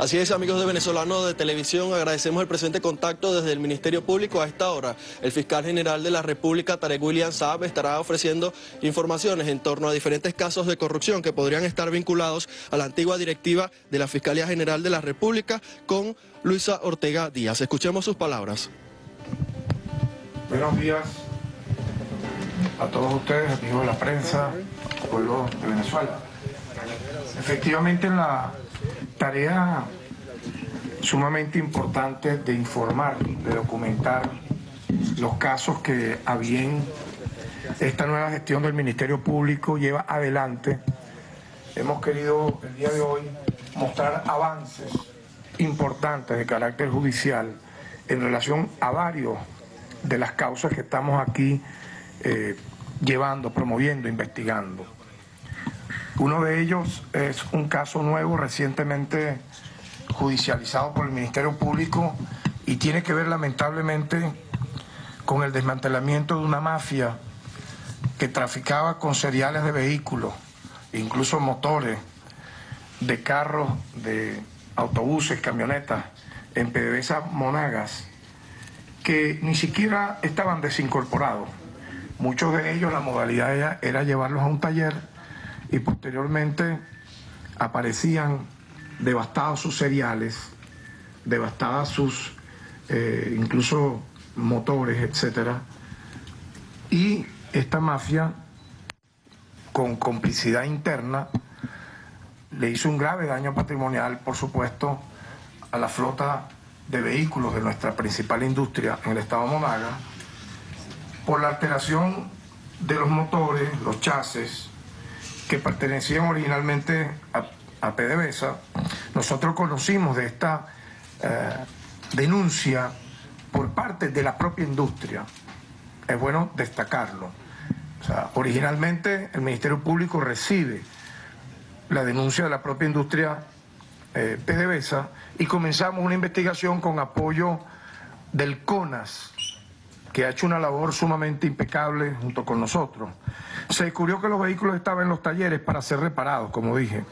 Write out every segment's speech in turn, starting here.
Así es, amigos de Venezolano de Televisión, agradecemos el presente contacto desde el Ministerio Público a esta hora. El fiscal general de la República, Tarek William Saab, estará ofreciendo informaciones en torno a diferentes casos de corrupción que podrían estar vinculados a la antigua directiva de la Fiscalía General de la República con Luisa Ortega Díaz. Escuchemos sus palabras. Buenos días a todos ustedes, amigos de la prensa, pueblo de Venezuela. Efectivamente, en la tarea sumamente importante de informar, de documentar los casos que a bien esta nueva gestión del Ministerio Público lleva adelante. Hemos querido el día de hoy mostrar avances importantes de carácter judicial en relación a varios de las causas que estamos aquí eh, llevando, promoviendo, investigando. Uno de ellos es un caso nuevo recientemente judicializado por el Ministerio Público y tiene que ver lamentablemente con el desmantelamiento de una mafia que traficaba con seriales de vehículos, incluso motores, de carros, de autobuses, camionetas, en PDVSA Monagas, que ni siquiera estaban desincorporados. Muchos de ellos la modalidad era llevarlos a un taller y posteriormente aparecían devastados sus cereales, devastadas sus eh, incluso motores, etcétera. Y esta mafia, con complicidad interna, le hizo un grave daño patrimonial, por supuesto, a la flota de vehículos de nuestra principal industria en el estado de Monaga, por la alteración de los motores, los chases, que pertenecían originalmente a, PDVSA, nosotros conocimos de esta eh, denuncia por parte de la propia industria. Es bueno destacarlo. originalmente el Ministerio Público recibe la denuncia de la propia industria eh, PDVSA y comenzamos una investigación con apoyo del CONAS, que ha hecho una labor sumamente impecable junto con nosotros. Se descubrió que los vehículos estaban en los talleres para ser reparados, como dije,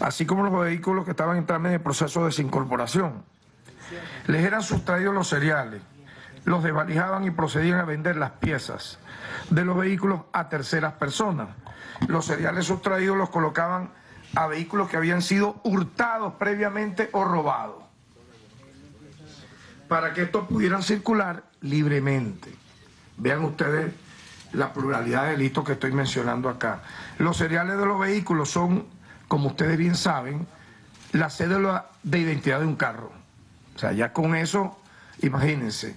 así como los vehículos que estaban en el proceso de desincorporación. Les eran sustraídos los cereales, los desvalijaban y procedían a vender las piezas de los vehículos a terceras personas. Los cereales sustraídos los colocaban a vehículos que habían sido hurtados previamente o robados para que estos pudieran circular libremente. Vean ustedes la pluralidad de delitos que estoy mencionando acá. Los cereales de los vehículos son, como ustedes bien saben, la cédula de identidad de un carro. O sea, ya con eso, imagínense,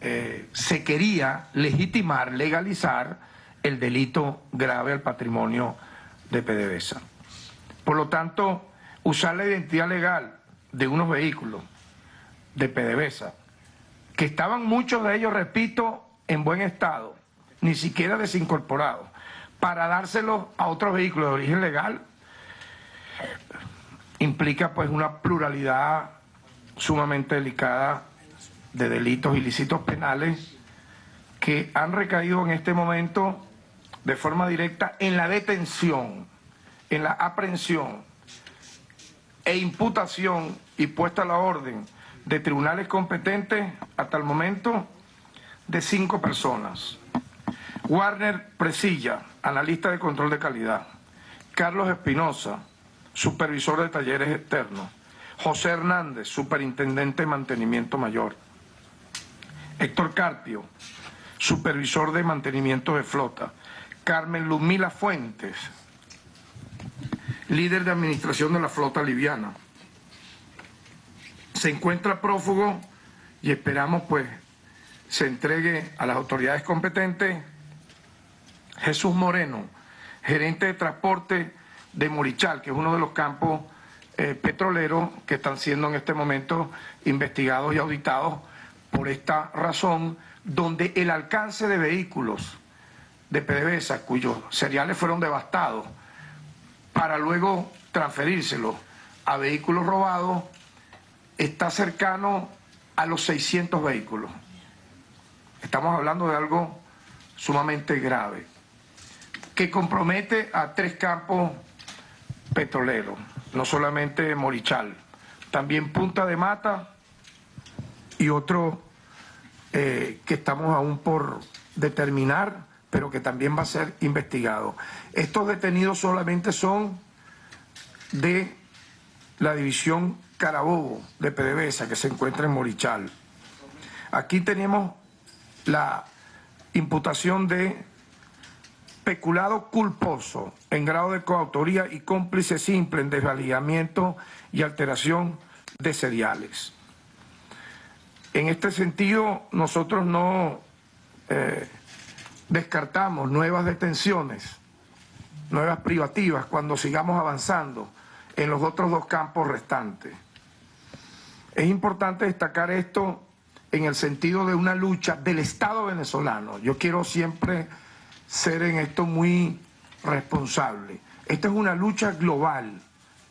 eh, se quería legitimar, legalizar el delito grave al patrimonio de PDVSA. Por lo tanto, usar la identidad legal de unos vehículos de PDVSA, que estaban muchos de ellos, repito, en buen estado, ni siquiera desincorporados, para dárselos a otros vehículos de origen legal, implica pues una pluralidad sumamente delicada de delitos ilícitos penales que han recaído en este momento de forma directa en la detención, en la aprehensión e imputación y puesta a la orden de tribunales competentes hasta el momento de cinco personas. Warner Presilla, analista de control de calidad. Carlos Espinosa, supervisor de talleres externos. José Hernández, superintendente de mantenimiento mayor. Héctor Carpio, supervisor de mantenimiento de flota. Carmen Lumila Fuentes, líder de administración de la flota liviana se encuentra prófugo y esperamos pues se entregue a las autoridades competentes. Jesús Moreno, gerente de transporte de Morichal, que es uno de los campos eh, petroleros que están siendo en este momento investigados y auditados por esta razón, donde el alcance de vehículos de PDVSA, cuyos seriales fueron devastados, para luego transferírselos a vehículos robados, está cercano a los 600 vehículos. Estamos hablando de algo sumamente grave, que compromete a tres campos petroleros, no solamente Morichal, también Punta de Mata y otro eh, que estamos aún por determinar, pero que también va a ser investigado. Estos detenidos solamente son de la división Carabobo de PDVSA, que se encuentra en Morichal. Aquí tenemos la imputación de peculado culposo en grado de coautoría y cómplice simple en desvalidamiento y alteración de seriales. En este sentido, nosotros no eh, descartamos nuevas detenciones, nuevas privativas, cuando sigamos avanzando en los otros dos campos restantes. Es importante destacar esto en el sentido de una lucha del Estado venezolano. Yo quiero siempre ser en esto muy responsable. Esta es una lucha global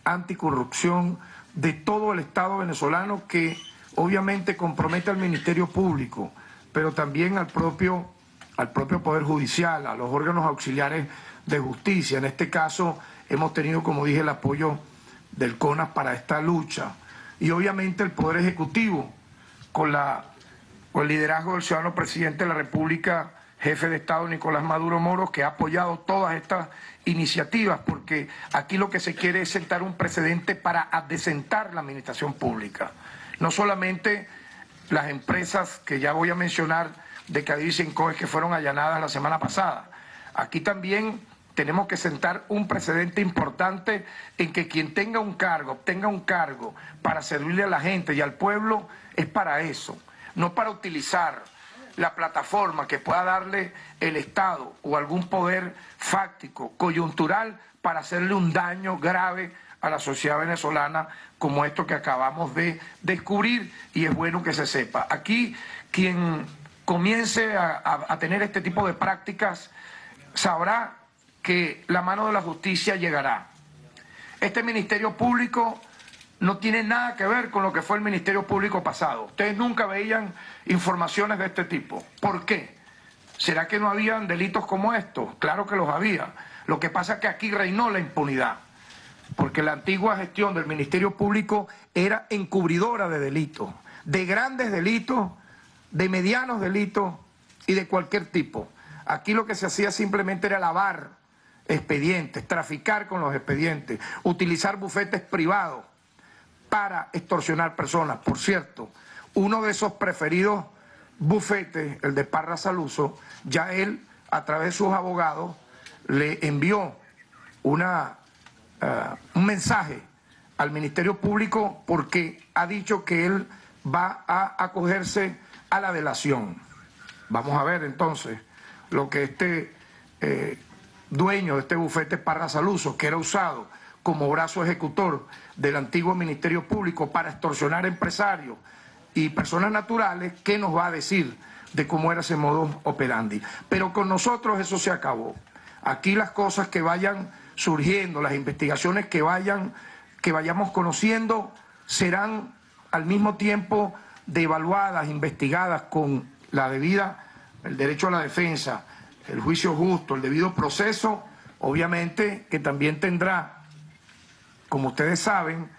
anticorrupción de todo el Estado venezolano que obviamente compromete al Ministerio Público, pero también al propio, al propio Poder Judicial, a los órganos auxiliares de justicia. En este caso hemos tenido, como dije, el apoyo del CONAS para esta lucha. Y obviamente el Poder Ejecutivo, con, la, con el liderazgo del ciudadano presidente de la República, jefe de Estado Nicolás Maduro Moro, que ha apoyado todas estas iniciativas, porque aquí lo que se quiere es sentar un precedente para adecentar la administración pública. No solamente las empresas que ya voy a mencionar de Cadiz y Coes que fueron allanadas la semana pasada. Aquí también tenemos que sentar un precedente importante en que quien tenga un cargo, obtenga un cargo para servirle a la gente y al pueblo, es para eso, no para utilizar la plataforma que pueda darle el Estado o algún poder fáctico, coyuntural, para hacerle un daño grave a la sociedad venezolana como esto que acabamos de descubrir y es bueno que se sepa. Aquí quien comience a, tener este tipo de prácticas sabrá que la mano de la justicia llegará. Este Ministerio Público no tiene nada que ver con lo que fue el Ministerio Público pasado. Ustedes nunca veían informaciones de este tipo. ¿Por qué? ¿Será que no habían delitos como estos? Claro que los había. Lo que pasa es que aquí reinó la impunidad, porque la antigua gestión del Ministerio Público era encubridora de delitos, de grandes delitos, de medianos delitos y de cualquier tipo. Aquí lo que se hacía simplemente era lavar expedientes, traficar con los expedientes, utilizar bufetes privados para extorsionar personas. Por cierto, uno de esos preferidos bufetes, el de Parra Saluso, ya él, a través de sus abogados, le envió una, eh, un mensaje al Ministerio Público porque ha dicho que él va a acogerse a la delación. Vamos a ver entonces lo que este eh, dueño de este bufete Parra Saluso, que era usado como brazo ejecutor del antiguo Ministerio Público para extorsionar empresarios y personas naturales, ¿qué nos va a decir de cómo era ese modo operandi? Pero con nosotros eso se acabó. Aquí las cosas que vayan surgiendo, las investigaciones que vayan, que vayamos conociendo, serán al mismo tiempo de evaluadas, investigadas con la debida, el derecho a la defensa, el juicio justo, el debido proceso, obviamente que también tendrá como ustedes saben,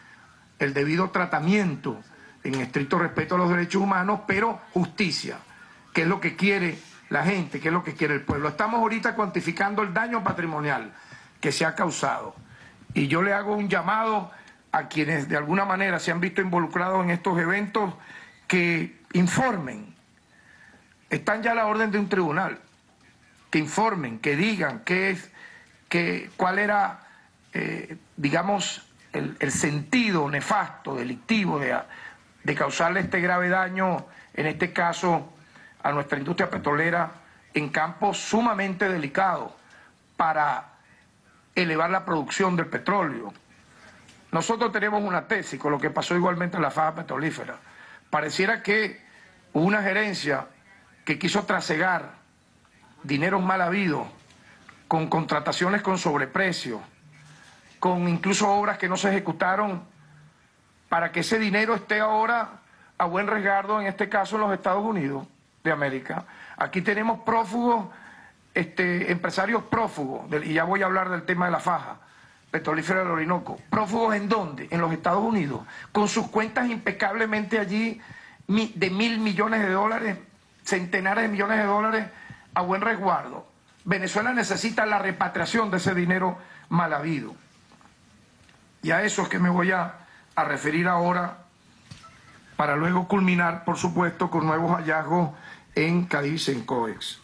el debido tratamiento en estricto respeto a los derechos humanos, pero justicia, que es lo que quiere la gente, que es lo que quiere el pueblo. Estamos ahorita cuantificando el daño patrimonial que se ha causado. Y yo le hago un llamado a quienes de alguna manera se han visto involucrados en estos eventos que informen. Están ya a la orden de un tribunal. Que informen, que digan qué es, que, cuál era eh, digamos, el, sentido nefasto, delictivo de, de causarle este grave daño, en este caso, a nuestra industria petrolera en campos sumamente delicados para elevar la producción del petróleo. Nosotros tenemos una tesis con lo que pasó igualmente en la faja petrolífera. Pareciera que hubo una gerencia que quiso trasegar dineros mal habidos con contrataciones con sobreprecio, con incluso obras que no se ejecutaron, para que ese dinero esté ahora a buen resguardo, en este caso en los Estados Unidos de América. Aquí tenemos prófugos, este, empresarios prófugos, y ya voy a hablar del tema de la faja, petrolífera del Orinoco. ¿Prófugos en dónde? En los Estados Unidos, con sus cuentas impecablemente allí de mil millones de dólares, centenares de millones de dólares a buen resguardo. Venezuela necesita la repatriación de ese dinero mal habido. Y a eso es que me voy a, referir ahora para luego culminar, por supuesto, con nuevos hallazgos en Cádiz en COEX.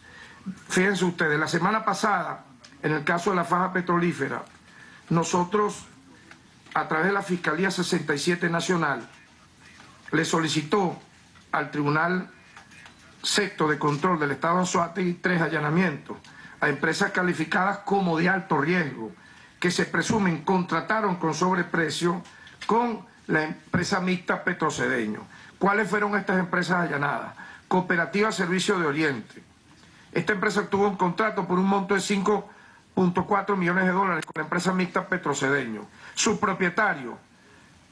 Fíjense ustedes, la semana pasada, en el caso de la faja petrolífera, nosotros, a través de la Fiscalía 67 Nacional, le solicitó al Tribunal Sexto de Control del Estado de y tres allanamientos a empresas calificadas como de alto riesgo, que se presumen contrataron con sobreprecio con la empresa mixta Petrocedeño. ¿Cuáles fueron estas empresas allanadas? Cooperativa Servicio de Oriente. Esta empresa obtuvo un contrato por un monto de 5.4 millones de dólares con la empresa mixta Petrocedeño. Su propietario,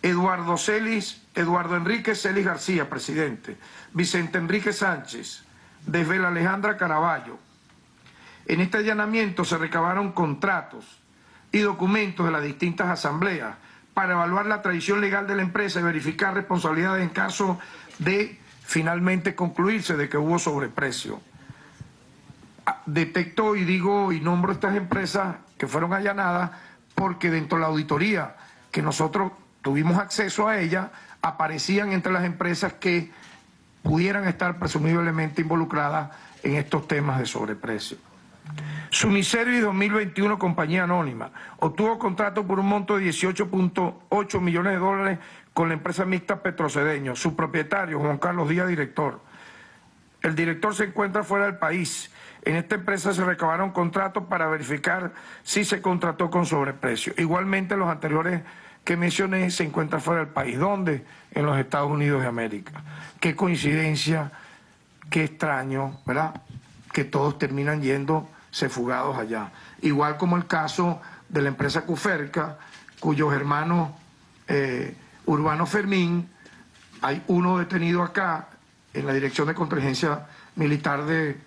Eduardo Celis, Eduardo Enrique Celis García, presidente. Vicente Enrique Sánchez, desde Alejandra Caraballo. En este allanamiento se recabaron contratos y documentos de las distintas asambleas para evaluar la tradición legal de la empresa y verificar responsabilidades en caso de finalmente concluirse de que hubo sobreprecio. Ah, detectó y digo y nombro estas empresas que fueron allanadas porque dentro de la auditoría que nosotros tuvimos acceso a ella, aparecían entre las empresas que pudieran estar presumiblemente involucradas en estos temas de sobreprecio. Sumiservi 2021, compañía anónima, obtuvo contrato por un monto de 18.8 millones de dólares con la empresa mixta Petrocedeño. Su propietario, Juan Carlos Díaz, director. El director se encuentra fuera del país. En esta empresa se recabaron contratos para verificar si se contrató con sobreprecio. Igualmente los anteriores que mencioné se encuentran fuera del país. ¿Dónde? En los Estados Unidos de América. Qué coincidencia, qué extraño, ¿verdad? Que todos terminan yendo se fugados allá. Igual como el caso de la empresa Cuferca, cuyos hermanos eh, Urbano Fermín, hay uno detenido acá en la Dirección de Contingencia Militar de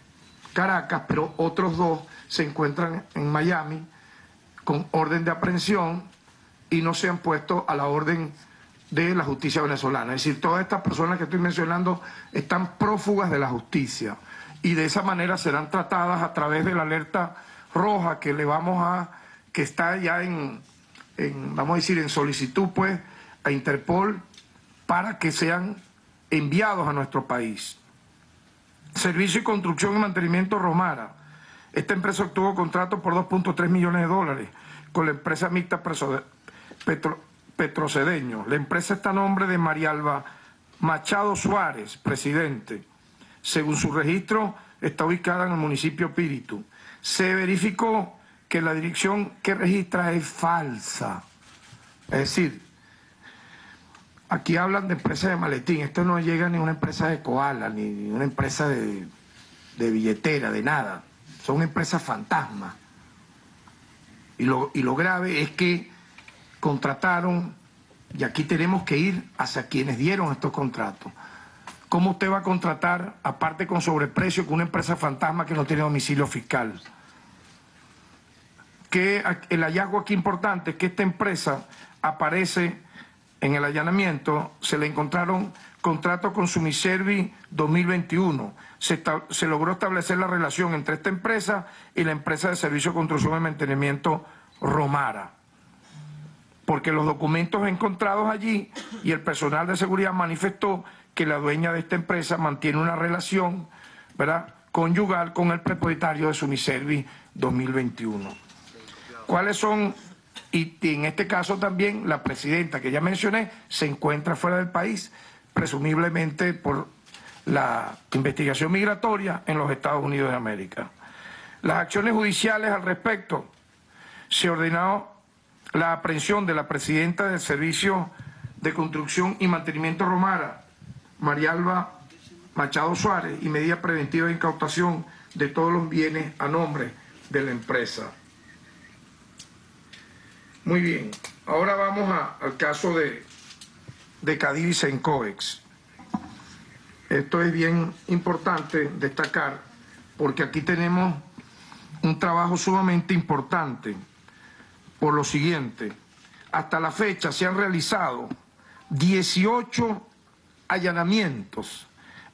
Caracas, pero otros dos se encuentran en Miami con orden de aprehensión y no se han puesto a la orden de la justicia venezolana. Es decir, todas estas personas que estoy mencionando están prófugas de la justicia y de esa manera serán tratadas a través de la alerta roja que le vamos a, que está ya en, vamos a decir, en solicitud pues a Interpol para que sean enviados a nuestro país. Servicio y Construcción y Mantenimiento Romara. Esta empresa obtuvo contrato por 2.3 millones de dólares con la empresa mixta Petro, Petrocedeño. La empresa está a nombre de María Alba Machado Suárez, presidente según su registro, está ubicada en el municipio Píritu. Se verificó que la dirección que registra es falsa. Es decir, aquí hablan de empresa de maletín. Esto no llega ni una empresa de koala, ni una empresa de, de billetera, de nada. Son empresas fantasmas. Y lo, y lo grave es que contrataron, y aquí tenemos que ir hacia quienes dieron estos contratos. ¿Cómo usted va a contratar, aparte con sobreprecio, con una empresa fantasma que no tiene domicilio fiscal? Que el hallazgo aquí importante es que esta empresa aparece en el allanamiento, se le encontraron contratos con Sumiservi 2021. Se, se, logró establecer la relación entre esta empresa y la empresa de servicio de construcción y mantenimiento Romara. Porque los documentos encontrados allí y el personal de seguridad manifestó que la dueña de esta empresa mantiene una relación ¿verdad? conyugal con el propietario de Sumiservi 2021. ¿Cuáles son? Y, en este caso también la presidenta que ya mencioné se encuentra fuera del país, presumiblemente por la investigación migratoria en los Estados Unidos de América. Las acciones judiciales al respecto, se ordenó la aprehensión de la presidenta del Servicio de Construcción y Mantenimiento Romara, Marialba Machado Suárez y medida preventiva de incautación de todos los bienes a nombre de la empresa. Muy bien, ahora vamos al caso de, de en COEX. Esto es bien importante destacar porque aquí tenemos un trabajo sumamente importante por lo siguiente. Hasta la fecha se han realizado 18 allanamientos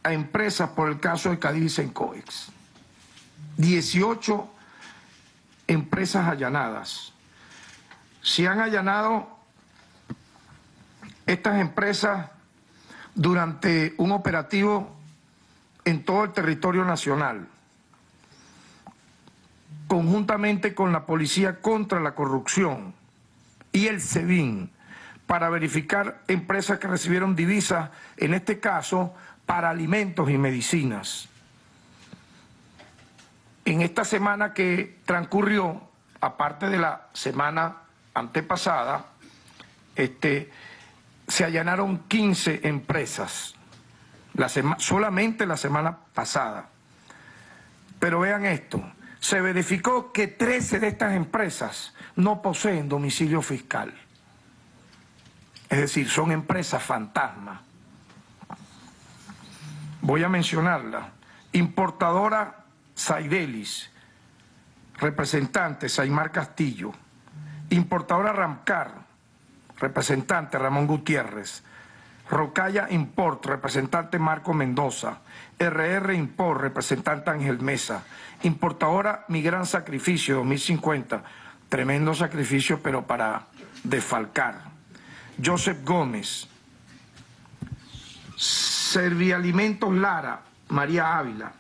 a empresas por el caso de Cadiz en Coex. 18 empresas allanadas. Se han allanado estas empresas durante un operativo en todo el territorio nacional, conjuntamente con la Policía contra la Corrupción y el SEBIN, para verificar empresas que recibieron divisas, en este caso, para alimentos y medicinas. En esta semana que transcurrió, aparte de la semana antepasada, este, se allanaron 15 empresas, la solamente la semana pasada. Pero vean esto, se verificó que 13 de estas empresas no poseen domicilio fiscal. Es decir, son empresas fantasmas. Voy a mencionarla. Importadora Saidelis, representante Saimar Castillo. Importadora Ramcar, representante Ramón Gutiérrez. Rocaya Import, representante Marco Mendoza. RR Import, representante Ángel Mesa. Importadora Mi Gran Sacrificio 2050. Tremendo sacrificio, pero para desfalcar. Joseph Gómez. Servialimentos Lara, María Ávila.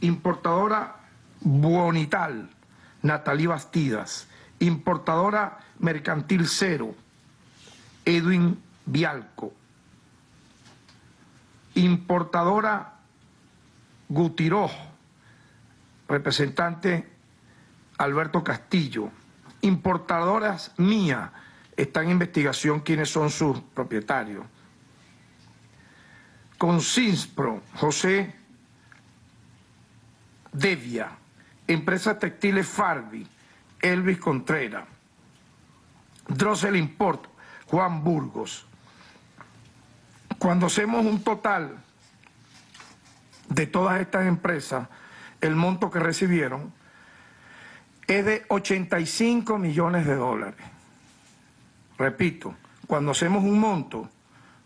Importadora Bonital, Natalí Bastidas. Importadora Mercantil Cero, Edwin Vialco. Importadora Gutiró, representante Alberto Castillo. Importadoras Mía, está en investigación quiénes son sus propietarios. Consinspro, José Devia. Empresa Textiles Farbi, Elvis Contreras. Drossel Import, Juan Burgos. Cuando hacemos un total de todas estas empresas, el monto que recibieron es de 85 millones de dólares. Repito, cuando hacemos un monto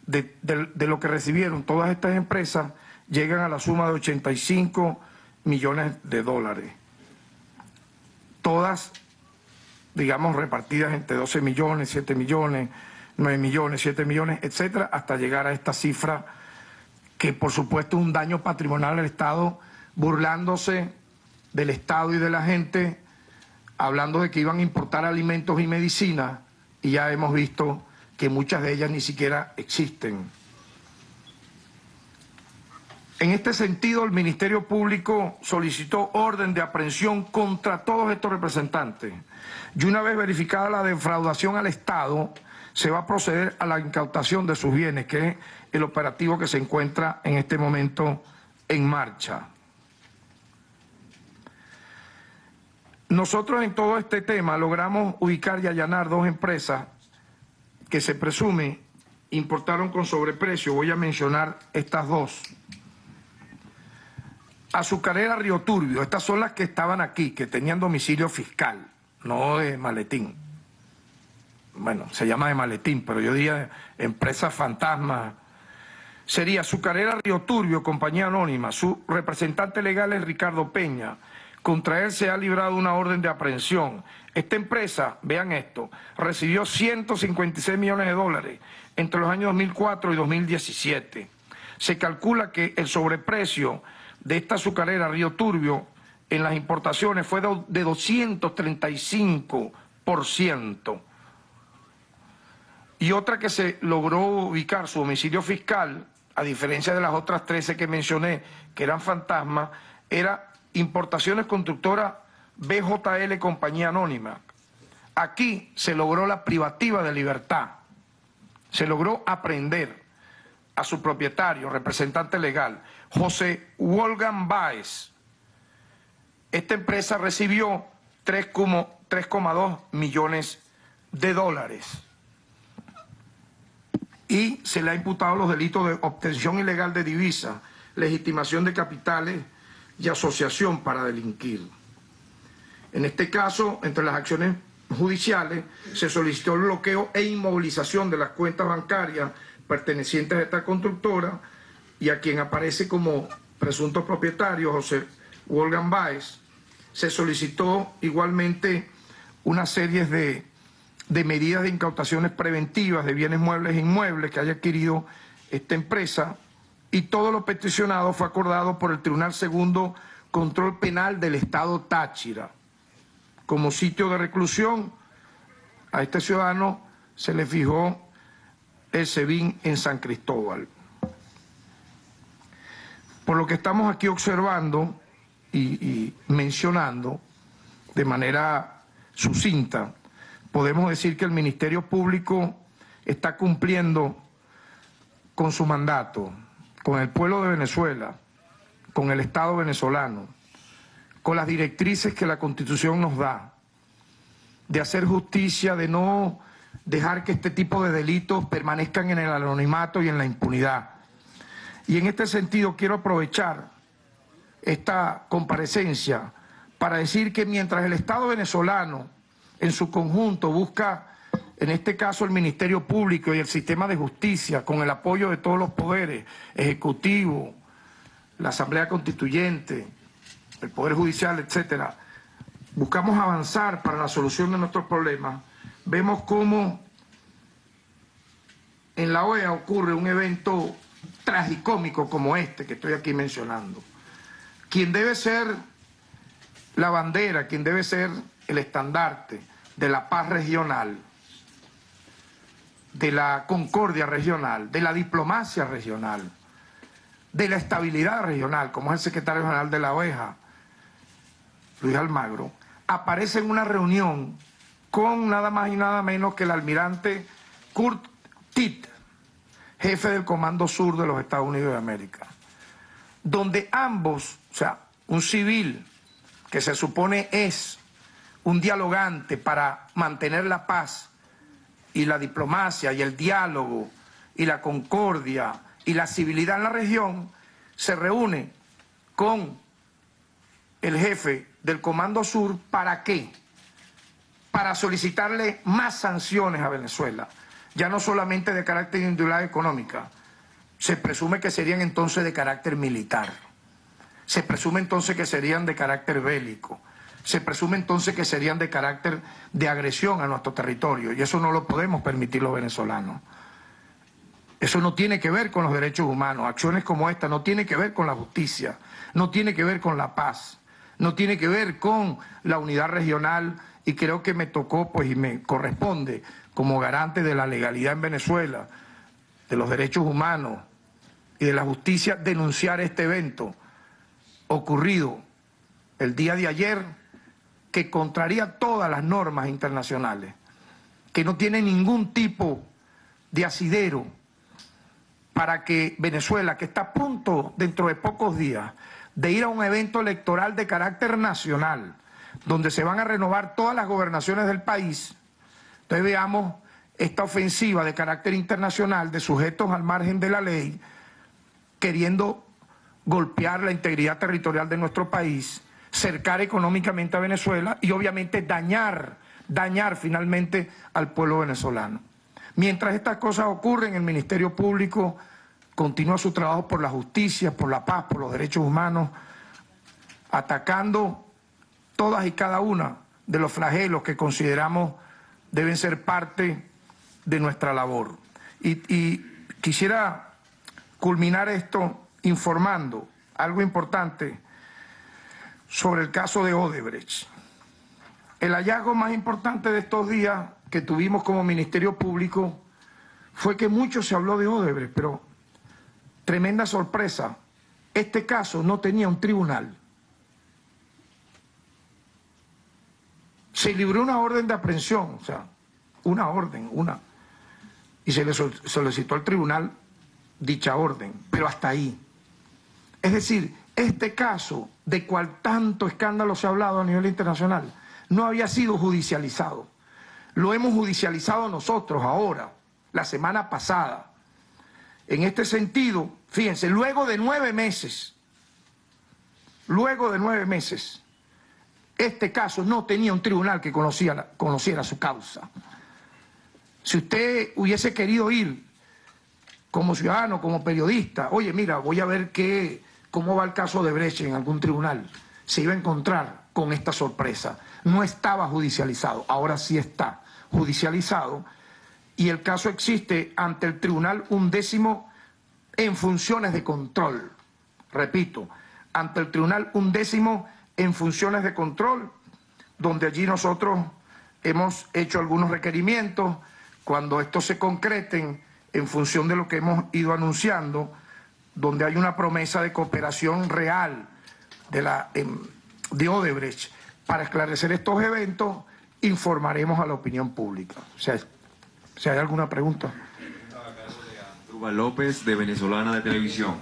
de, lo que recibieron todas estas empresas, llegan a la suma de 85 millones de dólares. Todas, digamos, repartidas entre 12 millones, 7 millones, 9 millones, 7 millones, etcétera, hasta llegar a esta cifra que por supuesto es un daño patrimonial al Estado, burlándose del Estado y de la gente, hablando de que iban a importar alimentos y medicinas, y ya hemos visto que muchas de ellas ni siquiera existen. En este sentido, el Ministerio Público solicitó orden de aprehensión contra todos estos representantes. Y una vez verificada la defraudación al Estado, se va a proceder a la incautación de sus bienes, que es el operativo que se encuentra en este momento en marcha. Nosotros en todo este tema logramos ubicar y allanar dos empresas que se presume importaron con sobreprecio. Voy a mencionar estas dos. Azucarera Río Turbio, estas son las que estaban aquí, que tenían domicilio fiscal, no de maletín bueno, se llama de maletín, pero yo diría empresa fantasma, sería Azucarera Río Turbio, compañía anónima. Su representante legal es Ricardo Peña. Contra él se ha librado una orden de aprehensión. Esta empresa, vean esto, recibió 156 millones de dólares entre los años 2004 y 2017. Se calcula que el sobreprecio de esta azucarera Río Turbio en las importaciones fue de 235% y otra que se logró ubicar su domicilio fiscal, a diferencia de las otras 13 que mencioné, que eran fantasmas, era Importaciones Constructora BJL Compañía Anónima. Aquí se logró la privativa de libertad, se logró aprender a su propietario, representante legal, José Wolgan Baez. Esta empresa recibió 3,2 millones de dólares y se le ha imputado los delitos de obtención ilegal de divisas, legitimación de capitales y asociación para delinquir. En este caso, entre las acciones judiciales, se solicitó el bloqueo e inmovilización de las cuentas bancarias pertenecientes a esta constructora y a quien aparece como presunto propietario, José Wolfgang Baez, se solicitó igualmente una serie de, de medidas de incautaciones preventivas de bienes muebles e inmuebles que haya adquirido esta empresa y todo lo peticionado fue acordado por el Tribunal Segundo Control Penal del Estado Táchira. Como sitio de reclusión, a este ciudadano se le fijó el SEBIN en San Cristóbal. Por lo que estamos aquí observando y, y mencionando de manera sucinta, podemos decir que el Ministerio Público está cumpliendo con su mandato, con el pueblo de Venezuela, con el Estado venezolano, con las directrices que la Constitución nos da, de hacer justicia, de no dejar que este tipo de delitos permanezcan en el anonimato y en la impunidad. Y en este sentido quiero aprovechar esta comparecencia para decir que mientras el Estado venezolano en su conjunto busca, en este caso el Ministerio Público y el sistema de justicia, con el apoyo de todos los poderes, ejecutivo, la Asamblea Constituyente, el Poder Judicial, etcétera, buscamos avanzar para la solución de nuestros problemas, vemos cómo en la OEA ocurre un evento tragicómico como este que estoy aquí mencionando. Quien debe ser la bandera, quien debe ser el estandarte de la paz regional, de la concordia regional, de la diplomacia regional, de la estabilidad regional, como es el secretario general de la OEA, Luis Almagro, aparece en una reunión con nada más y nada menos que el almirante Kurt Titt, jefe del Comando Sur de los Estados Unidos de América, donde ambos, o sea, un civil que se supone es un dialogante para mantener la paz y la diplomacia y el diálogo y la concordia y la civilidad en la región, se reúne con el jefe del Comando Sur, ¿para qué? Para solicitarle más sanciones a Venezuela, ya no solamente de carácter individual económica, se presume que serían entonces de carácter militar, se presume entonces que serían de carácter bélico, se presume entonces que serían de carácter de agresión a nuestro territorio, y eso no lo podemos permitir los venezolanos. Eso no tiene que ver con los derechos humanos, acciones como esta no tiene que ver con la justicia, no tiene que ver con la paz no tiene que ver con la unidad regional y creo que me tocó pues y me corresponde como garante de la legalidad en Venezuela, de los derechos humanos y de la justicia denunciar este evento ocurrido el día de ayer que contraría todas las normas internacionales, que no tiene ningún tipo de asidero para que Venezuela, que está a punto dentro de pocos días de ir a un evento electoral de carácter nacional, donde se van a renovar todas las gobernaciones del país, entonces veamos esta ofensiva de carácter internacional de sujetos al margen de la ley, queriendo golpear la integridad territorial de nuestro país, cercar económicamente a Venezuela y obviamente dañar, dañar finalmente al pueblo venezolano. Mientras estas cosas ocurren, el Ministerio Público continúa su trabajo por la justicia, por la paz, por los derechos humanos, atacando todas y cada una de los flagelos que consideramos deben ser parte de nuestra labor. Y, quisiera culminar esto informando algo importante sobre el caso de Odebrecht. El hallazgo más importante de estos días que tuvimos como Ministerio Público fue que mucho se habló de Odebrecht, pero Tremenda sorpresa, este caso no tenía un tribunal. Se libró una orden de aprehensión, o sea, una orden, una. Y se le solicitó al tribunal dicha orden, pero hasta ahí. Es decir, este caso, de cual tanto escándalo se ha hablado a nivel internacional, no había sido judicializado. Lo hemos judicializado nosotros ahora, la semana pasada. En este sentido, fíjense, luego de nueve meses, luego de nueve meses, este caso no tenía un tribunal que conociera, conociera su causa. Si usted hubiese querido ir como ciudadano, como periodista, oye, mira, voy a ver qué, cómo va el caso de Brecht en algún tribunal, se iba a encontrar con esta sorpresa. No estaba judicializado, ahora sí está judicializado y el caso existe ante el Tribunal Undécimo en funciones de control. Repito, ante el Tribunal Undécimo en funciones de control, donde allí nosotros hemos hecho algunos requerimientos, cuando estos se concreten en función de lo que hemos ido anunciando, donde hay una promesa de cooperación real de, la, em, de Odebrecht para esclarecer estos eventos, informaremos a la opinión pública. O sea, si hay alguna pregunta. López, de Venezolana de Televisión.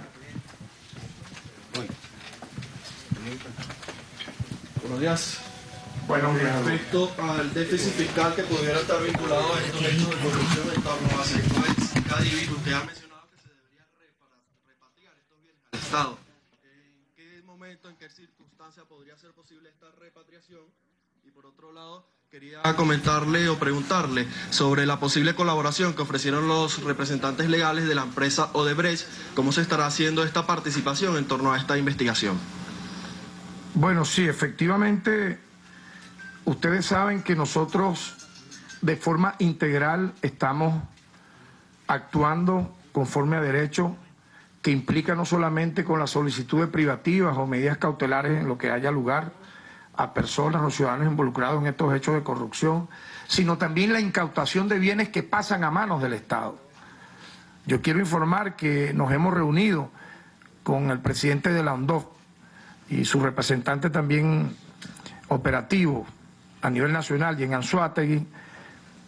Buenos días. Buenos días. Respecto al déficit fiscal que pudiera estar vinculado a estos hechos de corrupción en torno a Secuex y Cadivi, usted ha mencionado que se debería repatriar estos Estado. ¿En qué momento, en qué circunstancia podría ser posible esta repatriación? Y por otro lado, quería comentarle o preguntarle sobre la posible colaboración que ofrecieron los representantes legales de la empresa Odebrecht. ¿Cómo se estará haciendo esta participación en torno a esta investigación? Bueno, sí, efectivamente, ustedes saben que nosotros de forma integral estamos actuando conforme a derecho que implica no solamente con las solicitudes privativas o medidas cautelares en lo que haya lugar, a personas o ciudadanos involucrados en estos hechos de corrupción, sino también la incautación de bienes que pasan a manos del Estado. Yo quiero informar que nos hemos reunido con el presidente de la ONDOF y su representante también operativo a nivel nacional y en Anzuategui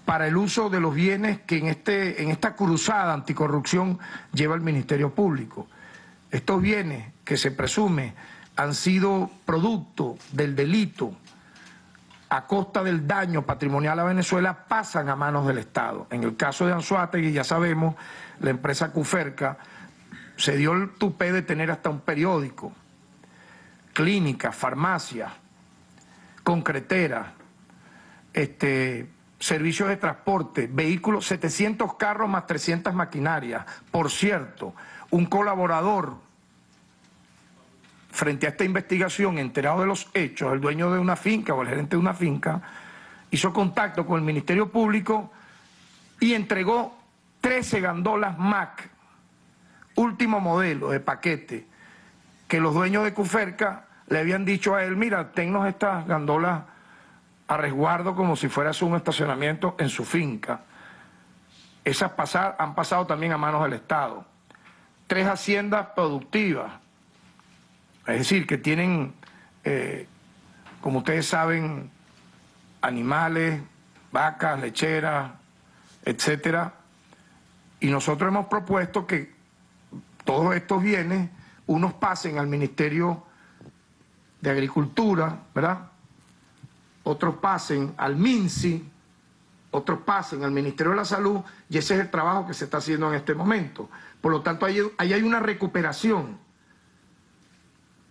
para el uso de los bienes que en, este, en esta cruzada anticorrupción lleva el Ministerio Público. Estos bienes que se presume han sido producto del delito a costa del daño patrimonial a Venezuela pasan a manos del Estado. En el caso de Anzuategui, ya sabemos, la empresa Cuferca se dio el tupé de tener hasta un periódico, clínicas, farmacias, concreteras, este, servicios de transporte, vehículos, 700 carros más 300 maquinarias. Por cierto, un colaborador frente a esta investigación, enterado de los hechos, el dueño de una finca o el gerente de una finca, hizo contacto con el Ministerio Público y entregó 13 gandolas MAC, último modelo de paquete, que los dueños de Cuferca le habían dicho a él, mira, tennos estas gandolas a resguardo como si fueras un estacionamiento en su finca. Esas pasar, han pasado también a manos del Estado. Tres haciendas productivas, es decir, que tienen, eh, como ustedes saben, animales, vacas, lecheras, etcétera. Y nosotros hemos propuesto que todos estos bienes, unos pasen al Ministerio de Agricultura, ¿verdad? Otros pasen al MINSI, otros pasen al Ministerio de la Salud, y ese es el trabajo que se está haciendo en este momento. Por lo tanto, ahí, ahí hay una recuperación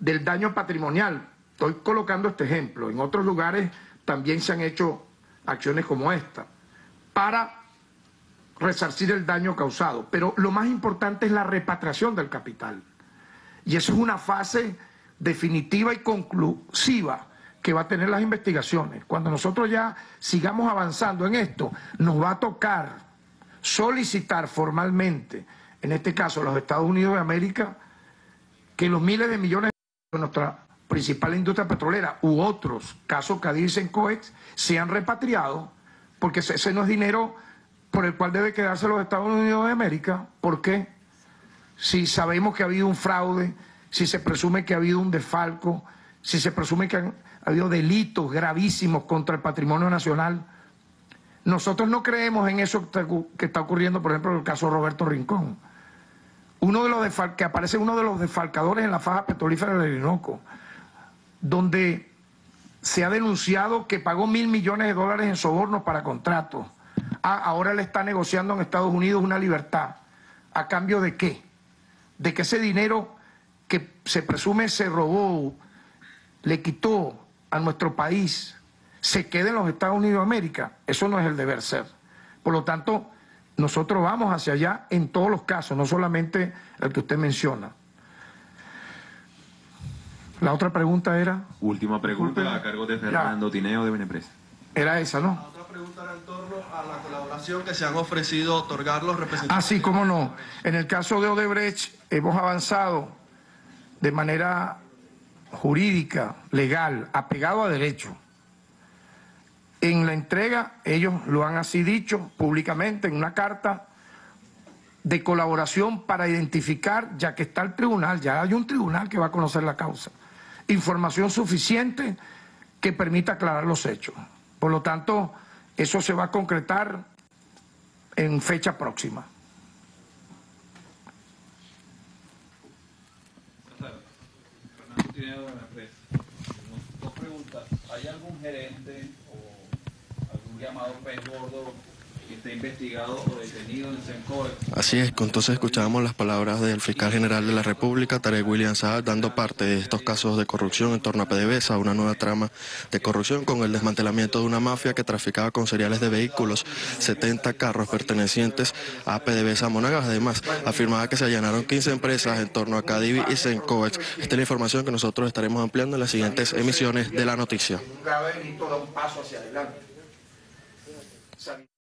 del daño patrimonial. Estoy colocando este ejemplo. En otros lugares también se han hecho acciones como esta para resarcir el daño causado. Pero lo más importante es la repatriación del capital. Y eso es una fase definitiva y conclusiva que va a tener las investigaciones. Cuando nosotros ya sigamos avanzando en esto, nos va a tocar solicitar formalmente, en este caso los Estados Unidos de América, que los miles de millones nuestra principal industria petrolera u otros, casos Cadiz en Coex, se han repatriado, porque ese no es dinero por el cual debe quedarse los Estados Unidos de América. ¿Por qué? Si sabemos que ha habido un fraude, si se presume que ha habido un desfalco, si se presume que han habido delitos gravísimos contra el patrimonio nacional. Nosotros no creemos en eso que está ocurriendo, por ejemplo, en el caso de Roberto Rincón uno de los que aparece uno de los desfalcadores en la faja petrolífera del Orinoco, donde se ha denunciado que pagó mil millones de dólares en sobornos para contratos. Ah, ahora le está negociando en Estados Unidos una libertad. ¿A cambio de qué? De que ese dinero que se presume se robó, le quitó a nuestro país se quede en los Estados Unidos de América, eso no es el deber ser. Por lo tanto, nosotros vamos hacia allá en todos los casos, no solamente el que usted menciona. La otra pregunta era, Última pregunta Disculpe. a cargo de Ya. Fernando Tineo de Benepresa. era esa, ¿no? La otra pregunta era en torno a la colaboración que se han ofrecido otorgar los representantes. Ah, sí, cómo no. En el caso de Odebrecht hemos avanzado de manera jurídica, legal, apegado a derecho. En la entrega, ellos lo han así dicho públicamente en una carta de colaboración para identificar, ya que está el tribunal, ya hay un tribunal que va a conocer la causa, información suficiente que permita aclarar los hechos. Por lo tanto, eso se va a concretar en fecha próxima. Fernando Tineo de Benepresa. Dos preguntas. ¿Hay algún gerente o algún llamado pez gordo esté investigado o detenido en Sencoe? Así es, entonces escuchábamos las palabras del fiscal general de la República, Tarek William Saab, dando parte de estos casos de corrupción en torno a PDVSA, una nueva trama de corrupción con el desmantelamiento de una mafia que traficaba con cereales de vehículos, 70 carros pertenecientes a PDVSA Monagas. Además, afirmaba que se allanaron 15 empresas en torno a Cadivi y Sencoex. Esta es la información que nosotros estaremos ampliando en las siguientes emisiones de la noticia. Un grave delito da un paso hacia adelante.